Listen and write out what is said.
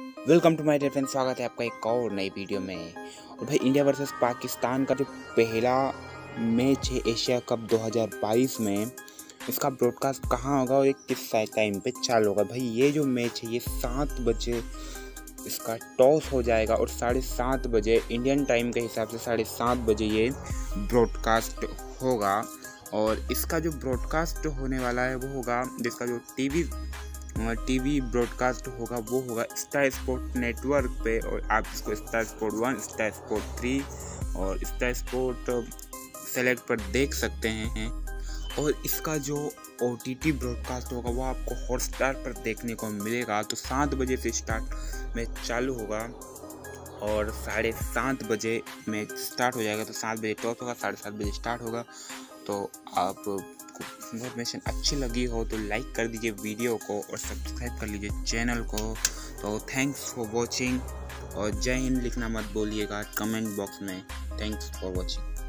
Welcome to my dear friend स्वागत है आपका एक और नई वीडियो में। और भाई इंडिया वर्सेस पाकिस्तान का जो पहला मैच है एशिया कप 2022 में, इसका ब्रॉडकास्ट कहाँ होगा और ये किस टाइम पे चालू होगा? भाई, ये जो मैच है, ये सात बजे इसका टॉस हो जाएगा और साढ़े सात बजे इंडियन टाइम के हिसाब से साढ़े सात बजे ये ब्रॉडकास्ट होगा। और इसका जो ब्रॉडकास्ट होने वाला है, वो होगा, जिसका जो टीवी टीवी ब्रॉडकास्ट होगा, वो होगा स्टार स्पोर्ट नेटवर्क पे और आप इसको Star Sport one Star Sport three और स्टार स्पोर्ट सेलेक्ट पर देख सकते हैं। और इसका जो ओ टी टी ब्रॉडकास्ट होगा, वो आपको हॉटस्टार पर देखने को मिलेगा। तो सात बजे से स्टार्ट मैच चालू होगा और साढ़े सात बजे मैच स्टार्ट हो जाएगा। तो सात बजे टॉस होगा, साढ़े सात बजे स्टार्ट होगा। तो आप इन्फॉर्मेशन अच्छी लगी हो तो लाइक कर दीजिए वीडियो को और सब्सक्राइब कर लीजिए चैनल को। तो थैंक्स फॉर वॉचिंग और जय हिंद लिखना मत बोलिएगा कमेंट बॉक्स में। Thanks for watching